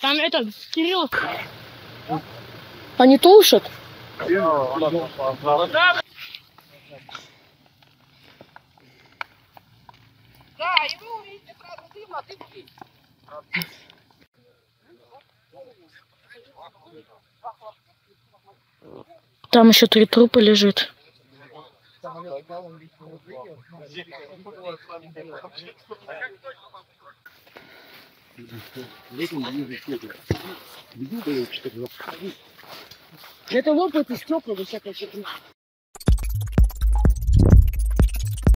Там этот, Кирилл. Они тушат? Там еще три трупа лежит. Это лопается стекла, всяком случае.